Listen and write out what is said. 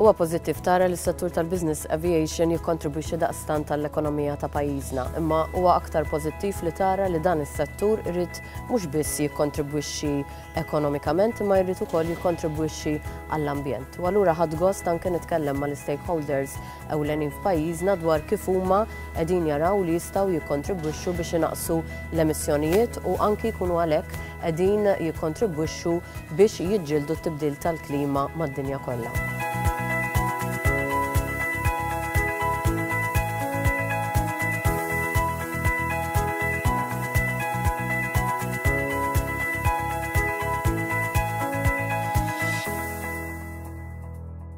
Huwa pożittiv tara li s-settur tal-business aviation jikkontribwixxi daqstant għall-ekonomija ta' pajjiżna, imma huwa aktar pożittiv li tara li dan is-settur irid mhux biss jikkontribwixxi ekonomikament imma jrid ukoll jikkontribwixxi għall-ambjent. U allura ħadt gost anke nitkellem mal-istakeholders ewlenin f'pajjiżna dwar kif huma qegħdin jaraw li jistgħu jikkontribwixxu biex inaqqsu l-emissjonijiet u anki jkunu għalhekk qegħdin jikkontribwixxu biex jiġġieldu t-tibdil tal-klima mad-dinja kollha.